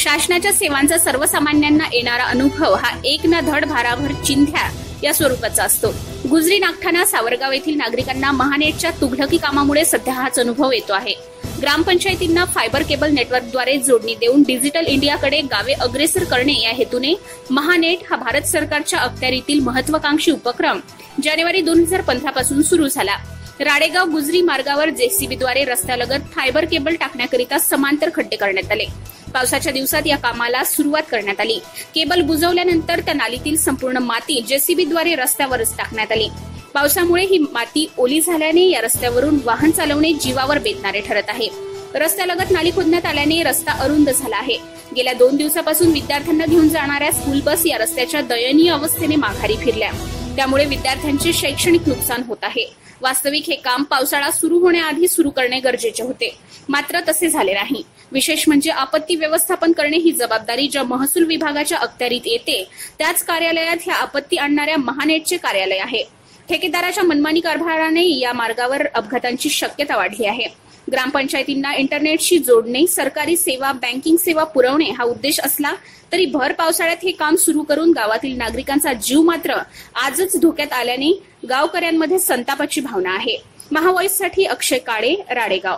शासनाच्या सेवांचा सर्वसामान्यांना येणारा अनुभव हा एक ना धड भाराभर चिंध्या या स्वरूपाचा असतो. गुजरी नागठाणा सावरगाव येथील नागरिकांना महानेटच्या तुघलकी कामामुळे सध्या हाच अनुभव येतो आहे. ग्रामपंचायतींना फायबर केबल नेटवर्कद्वारे जोडणी देऊन डिजिटल इंडियाकडे गावे अग्रेसर करणे या हेतूने महानेट हा भारत सरकारच्या अखत्यारीतील महत्वाकांक्षी उपक्रम जानेवारी दोन हजार पंधरा पासून सुरू झाला. राडेगाव गुजरी मार्गावर जेसीबीद्वारे रस्त्यालगत फायबर केबल टाकण्याकरिता समांतर खड्डे करण्यात आले. पावसाच्या दिवसात या कामाला सुरुवात करण्यात आली. केबल बुजवल्यानंतर त्या नालीतील संपूर्ण माती जेसीबीद्वारे रस्त्यावरच टाकण्यात आली. पावसामुळे ही माती ओली झाल्याने या रस्त्यावरून वाहन चालवणे जीवावर बेतणारे ठरत आहे. रस्त्यालगत नाली खोदण्यात आल्याने रस्ता अरुंद झाला आहे. गेल्या दोन दिवसापासून विद्यार्थ्यांना घेऊन जाणाऱ्या स्कूल बस या रस्त्याच्या दयनीय अवस्थेने माघारी फिरल्या. त्यामुळे विद्यार्थ्यांचे शैक्षणिक नुकसान होत आहे. वास्तविक हे काम पावसाळा सुरू होण्याआधी सुरू करणे गरजेचे होते. मात्र तसे झाले नाही. विशेष म्हणजे आपत्ती व्यवस्थापन करणे ही जबाबदारी ज्या महसूल विभागाच्या अखत्यारीत येते त्याच कार्यालयात ह्या आपत्ती आणणाऱ्या महानेटचे कार्यालय आहे. ठेकेदाराच्या मनमानी कारभाराने या मार्गावर अपघातांची शक्यता वाढली आहे. ग्रामपंचायतींना इंटरनेटशी जोडणे सरकारी सेवा बँकिंग सेवा पुरवणे हा उद्देश असला तरी भर पावसाळ्यात हे काम सुरू करून गावातील नागरिकांचा जीव मात्र आजच धोक्यात आल्याने गावकऱ्यांमध्ये संतापाची भावना आहे. महावॉईससाठी अक्षय काळे राडेगाव.